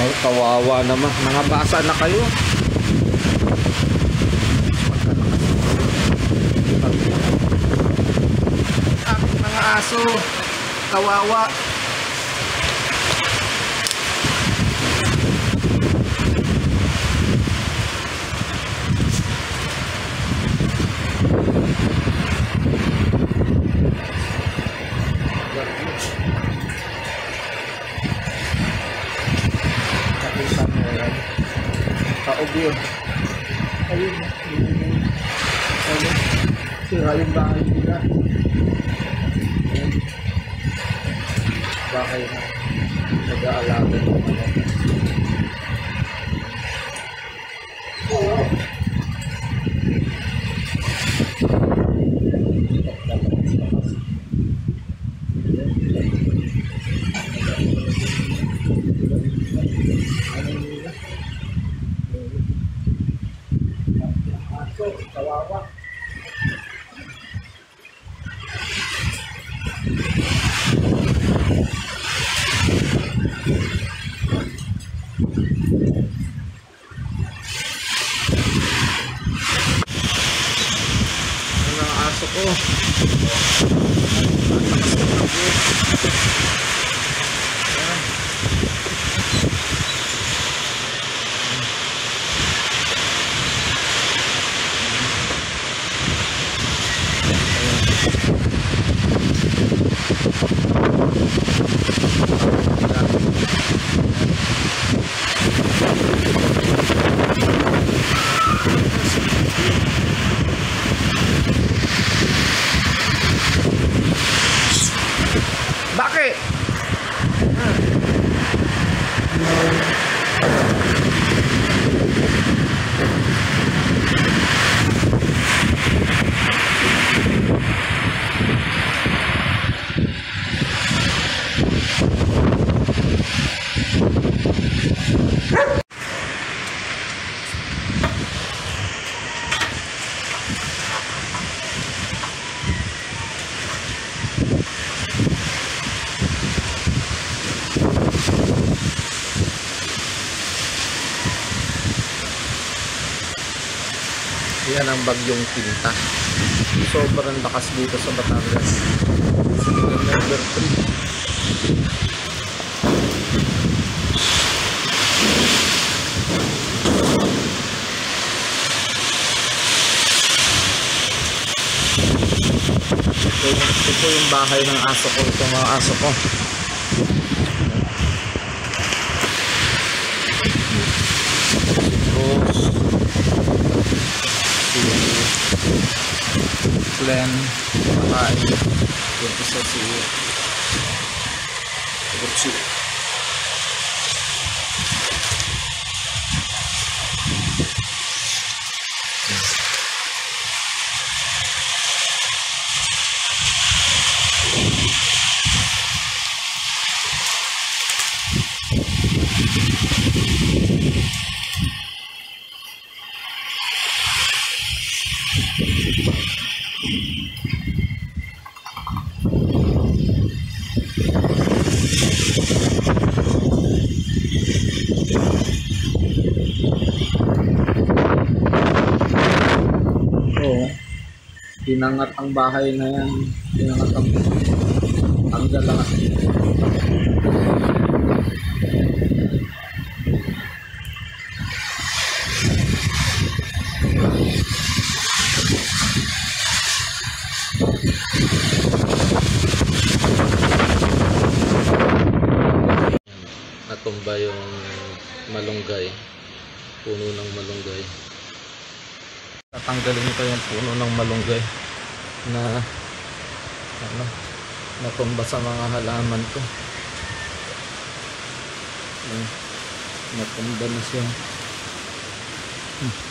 Kawawa naman. Mga basa na kayo. Aking mga aso. Kawawa. Nakita mo yan. Yun. Ayun. Ayun. Sira yung bahay nila. Ayun. Bahay na. Nag-aalaga ng ano. Aso, kawawa. Ano ang aso ko? Yan ang bagyong tinta. Sobrang lakas dito sa Batangas. Number 3. Ito, ito po yung bahay ng aso ko. Ito mga aso ko. Rose. Plan makain yung isa si Gucci Thank you. Tinangat ang bahay na yan. Tinangat ang ang dalawa. Natumba yung malunggay. Puno ng malunggay. Tatanggalin ko yung puno ng malunggay na ano, natumba sa mga halaman ko. Natumba na siya. Hmm.